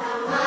Sama.